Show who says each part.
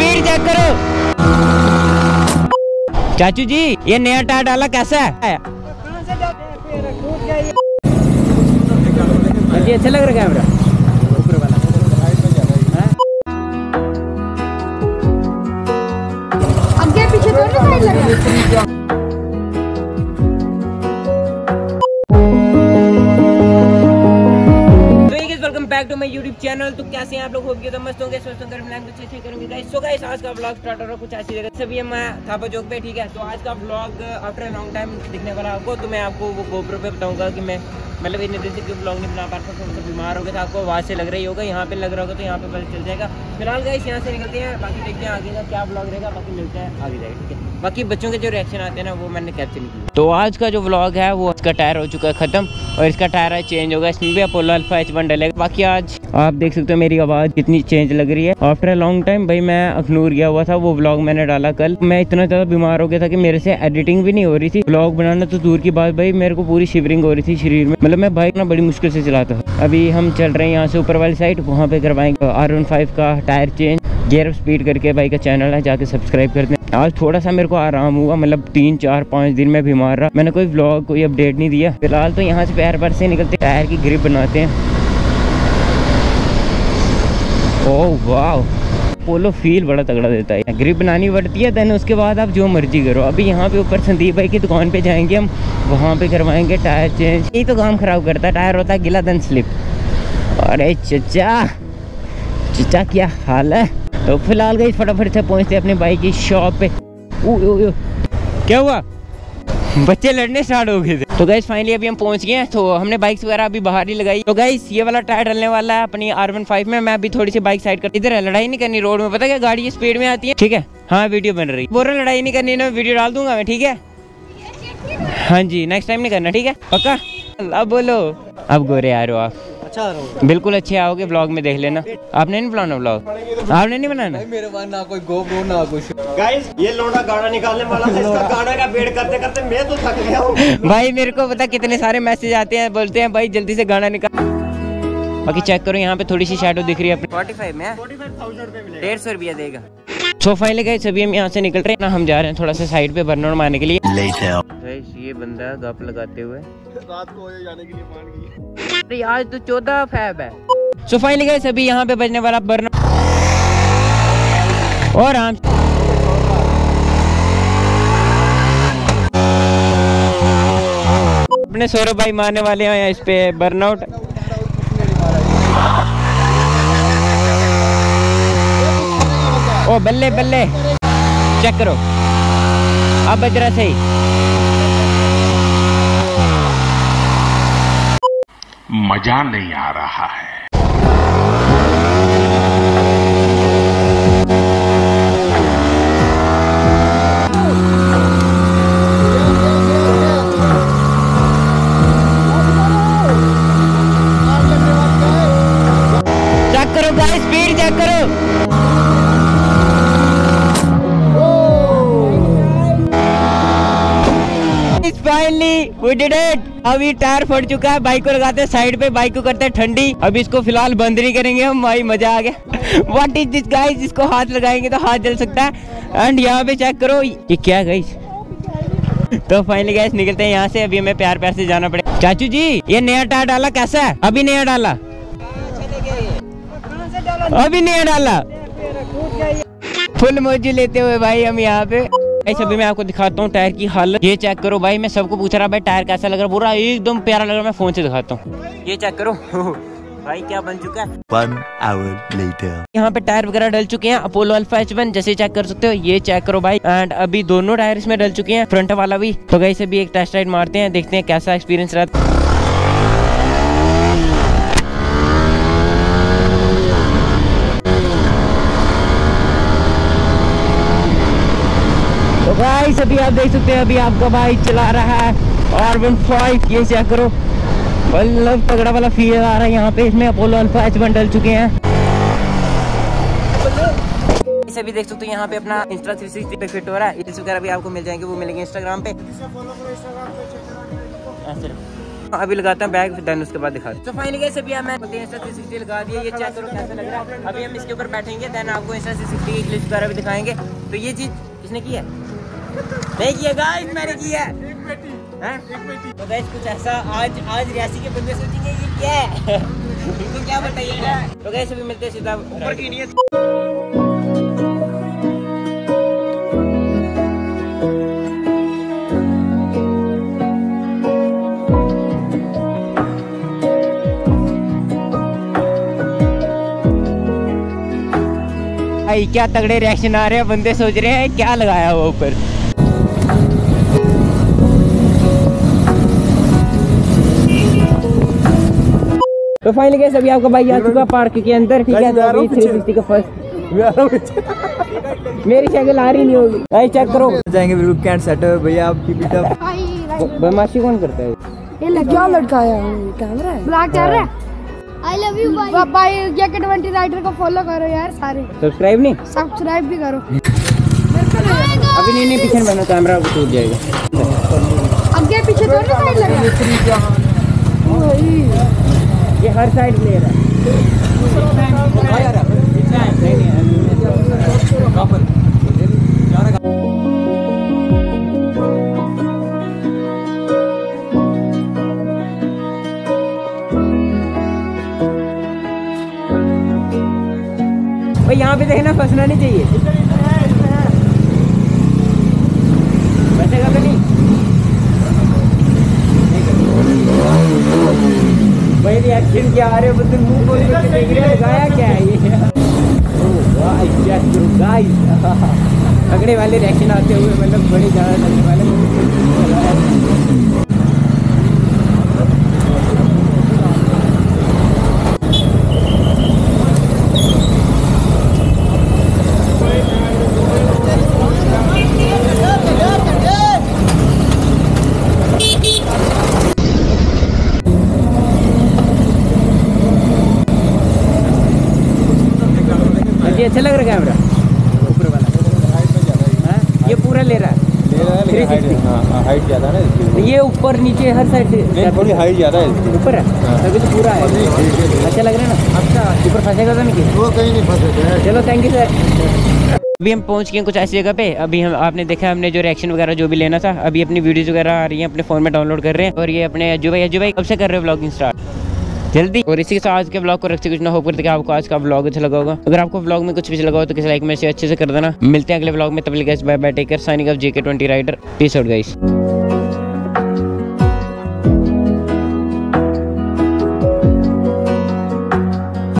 Speaker 1: Speed check करो। चाचू जी, ये नया टायर डाला कैसा है? हाँ अच्छा लग रहा है camera back to my YouTube channel तो कैसे हैं आप लोग? होगी तो मस्त होंगे, स्वस्थ होंगे ब्लॉग अच्छे अच्छे करेंगे। गाइस सो गाइस आज का ब्लॉग स्टार्ट हो रहा कुछ ऐसी जगह। सभी मैं थापा चौक पे, ठीक है? तो आज का ब्लॉग आफ्टर लॉन्ग टाइम दिखने वाला आपको तो मैं आपको वो गोप्रो पे बताऊँगा कि मैं मतलब इतने दिन से क्यों ब्लॉग नहीं बना पा रहा थोड़ा सा बीमार हो गया था। आपको आवाज़ से लग रही होगा, यहाँ पे लग रहा होगा तो यहाँ पे पता चल जाएगा। फ़िलहाल गाइस यहाँ से निकलते हैं, बाकी देखते हैं आगे का क्या ब्लॉग रहेगा, बाकी मिलते हैं आगे जाएगा ठीक है? बाकी बच्चों के जो रिएक्शन आते हैं ना, वो मैंने कैप्चर नहीं किया तो आज का जो व्लॉग है, वो इसका टायर हो चुका है खत्म और इसका टायर है चेंज होगा। इसमें भी अपोलो अल्फ़ा एच वन डलेगा। बाकी आज आप देख सकते हो मेरी आवाज़ कितनी चेंज लग रही है। आफ्टर अ लॉन्ग टाइम भाई मैं अखनूर गया हुआ था, वो व्लॉग मैंने डाला कल। मैं इतना ज़्यादा बीमार हो गया था कि मेरे से एडिटिंग भी नहीं हो रही थी। व्लॉग बनाना तो दूर की बात भाई, मेरे को पूरी शिवरिंग हो रही थी शरीर में। मतलब मैं बाइक ना बड़ी मुश्किल से चलाता था। अभी हम चल रहे हैं यहाँ से ऊपर वाली साइड वहाँ पे करवाएँगे आर वन फाइव का टायर चेंज गेयर स्पीड करके भाई का चैनल है, जाके सब्सक्राइब कर दें। आज थोड़ा सा मेरे को आराम हुआ मतलब तीन, चार, पाँच दिन में बीमार रहा। मैंने कोई ब्लॉग कोई अपडेट नहीं दिया। फ़िलहाल तो यहाँ से पैर पर से निकलते टायर की ग्रिप बनाते हैं। ओह वाह पोलो फील बड़ा तगड़ा देता है। ग्रिप बनानी पड़ती है देन उसके बाद आप जो मर्ज़ी करो। अभी यहाँ पे ऊपर संदीप भाई की दुकान पे जाएँगे हम, वहाँ पे करवाएँगे टायर चेंज यही तो काम खराब करता है टायर होता है गिला देन स्लिप अरे चचा चचा क्या हाल है? तो फ़िलहाल गई फटाफट से पहुँचते अपनी बाइक की शॉप पे। ऊ, ऊ, ऊ। क्या हुआ? बच्चे लड़ने स्टार्ट हो गए थे। तो गाइस फाइनली अभी हम पहुँच गए हैं तो हमने बाइक्स वगैरह अभी बाहर ही लगाई। तो गाइस ये वाला टायर डलने वाला है अपनी आर वन फाइव में। मैं अभी थोड़ी सी बाइक साइड कर इधर है लड़ाई नहीं करनी रोड में। पता क्या गाड़ी स्पीड में आती है। ठीक है? हाँ वीडियो बन रही बोल रहा लड़ाई नहीं करनी ना वीडियो डाल दूँगा मैं ठीक है? हाँ जी नेक्स्ट टाइम नहीं करना ठीक है? पक्का? अब बोलो। अब गोरे आ रहे हो आप।
Speaker 2: अच्छा आ रहा। हूँ
Speaker 1: बिल्कुल अच्छे आओगे ब्लॉग में देख लेना। आपने नहीं बनाना ब्लॉग आपने नहीं बनाना?
Speaker 2: मेरे पास ना कोई गोप्रो ना कुछ।
Speaker 3: गाइस ये लोड़ा गाना निकालने वाला था इसका गाना का वेट करते करते मैं तो थक गया हूँ।
Speaker 1: भाई मेरे को पता कितने सारे मैसेज आते हैं बोलते हैं भाई जल्दी से गाना निकाल बाकी चेक करो यहाँ पे थोड़ी सी शेडो दिख रही है अपनी। फोर्टी फाइव में डेढ़ सौ रुपया देगा। सो फाइनली गए सभी हम यहाँ से निकल रहे हैं। ना हम जा रहे हैं थोड़ा सा साइड पे बर्नर मारने के लिए। Guys, ये बंदा गप लगाते हुए।
Speaker 2: रात को जाने के लिए मान गई।
Speaker 1: अरे आज तो चौदह फैब है। सो फाइनली गए सभी यहाँ पे बजने वाला बर्नर और हम अपने सौरभ भाई मारने वाले हैं इस पे बर्नआउट ओ बल्ले बल्ले। चेक करो। अब बज रहा सही।
Speaker 4: मज़ा नहीं आ रहा है।
Speaker 1: चेक करो गाइस स्पीड चेक करो। फाइनली वी डिड इट अभी टायर फट चुका है बाइक को लगाते हैं साइड पे बाइक को करते हैं ठंडी। अभी इसको फ़िलहाल बंद नहीं करेंगे हम भाई मज़ा आ गया। व्हाट इज़ दिस गाइस इसको हाथ लगाएँगे तो हाथ जल सकता है। एंड यहाँ पे चेक करो ये क्या गाइस तो फाइनली गैस निकलते हैं यहाँ से। अभी हमें प्यार प्यार से जाना पड़ेगा चाचू जी ये नया टायर डाला कैसा है? अभी नया डाला। अभी नया डाला। फुल मौजू लेते हुए भाई हम यहाँ पे। ऐसे अभी मैं आपको दिखाता हूँ टायर की हालत। ये चेक करो भाई मैं सबको पूछ रहा भाई टायर कैसा लग रहा है? पूरा एकदम प्यारा लग रहा है मैं फ़ोन से दिखाता हूँ। ये चेक करो। भाई क्या बन चुका है?
Speaker 5: One hour later.
Speaker 1: यहाँ पे टायर वगैरह डल चुके हैं अपोलो अल्फ़ा एच वन जैसे चेक कर सकते हो ये चेक करो भाई। एंड अभी दोनों टायर इसमें डल चुके हैं फ्रंट वाला भी। तो गई से भी एक टेस्ट राइड मारते हैं देखते हैं कैसा एक्सपीरियंस रहा। गाइस अभी आप देख सकते हैं, अभी आपका भाई चला रहा है। आर वन फाइव ये चेक करो। मतलब तगड़ा वाला फील आ रहा है यहाँ पे। इसमें अपोलो अल्फ़ा एच वन डल चुके हैं। इसे भी देख सकते हो, यहाँ पे अपना इंस्टा थ्री सिक्सटी पे फिट हो रहा है। रील्स वगैरह भी आपको मिल जाएँगे, वो मिलेंगे इंस्टाग्राम पे। अभी लगाते हैं बैग देन उसके बाद दिखा तो फाइनली गए सभी मैं इंस्टा थ्री सिक्सटी लगा दिया, ये चेक करो कैसा लग रहा है। अभी हम इसके ऊपर बैठेंगे देन आपको इंस्टा थ्री सिक्सटी की वगैरह भी दिखाएँगे। तो ये चीज़ किसने की है? किया गाइस मैंने किया है। हैं? तो गाइस कुछ ऐसा आज आज रियासी के बंदे सोचेंगे ये क्या है। इनको क्या बताइएगा? तो गाइस अभी मिलते हैं सीधा ऊपर की नहीं क्या तगड़े रिएक्शन आ रहे हैं? बंदे सोच रहे हैं क्या लगाया हुआ ऊपर? तो फाइनली गैस अभी आपका भाई आ चुका पार्क के अंदर ठीक है? तो अभी 360 का फ़र्स्ट मेरी शक्ल आ रही नहीं होगी। भाई चेक करो।
Speaker 2: जाएँगे बिल्कुल कैंट सेट भैया आप कीप इट अप
Speaker 1: बदमाशी कौन करता है?
Speaker 6: ये क्या लड़का है? कैमरा है। ब्लॉग चल रहा है? आई लव यू भाई भाई ये के 20 राइडर को फॉलो करो यार सारे।
Speaker 1: सब्सक्राइब नहीं?
Speaker 6: सब्सक्राइब भी करो।
Speaker 1: अभी नहीं नहीं पीछे बनो कैमरा को टूट जाएगा।
Speaker 6: आगे पीछे दोनों साइड लगा।
Speaker 1: ये हर साइड रहा। है भाई यहाँ पे देखना फंसना नहीं चाहिए फंसेगा तो नहीं रिएक्शन क्या आ रहे हो? बंदे मुँह खोल के देख रहे हैं गाया क्या है ये? अगले वाले रिएक्शन आते हुए मतलब बड़े ज़्यादा लगने वाले। ये अच्छा लग रहा है कैमरा ऊपर वाला हाँ? ये पूरा ले रहा है।
Speaker 2: ले रहा है लेकिन हाइट
Speaker 1: 360
Speaker 2: हाँ हाइट ज़्यादा है इसकी।
Speaker 1: ये ऊपर नीचे हर साइड से
Speaker 2: थोड़ी हाइट ज़्यादा है इसकी।
Speaker 1: ऊपर है? तभी तो पूरा है। अच्छा लग रहा है ना? अच्छा। ऊपर फंसेगा तो नहीं? कि?
Speaker 2: वो कहीं नहीं फंसे
Speaker 1: चलो थैंक यू सर अभी हम पहुँच गए हैं कुछ ऐसी जगह पे। अभी हम आपने देखा हमने जो रिएक्शन वगैरह जो भी लेना था अभी अपनी वीडियोस वगैरह आ रही हैं अपने फ़ोन में डाउनलोड कर रहे हैं। और ये अपने अजू भाई अजू भाई कब से कर रहे हो ब्लॉगिंग स्टार्ट जल्दी। और इसी के साथ आज के ब्लॉग को रखते कुछ ना होप करते आपको आज का ब्लॉग अच्छा लगा होगा। अगर आपको ब्लॉग में कुछ भी अच्छा लगा हो तो किसी लाइक में अच्छे से कर देना। मिलते हैं अगले ब्लॉग में, तब तक bye bye taker signing off JK twenty rider peace out guys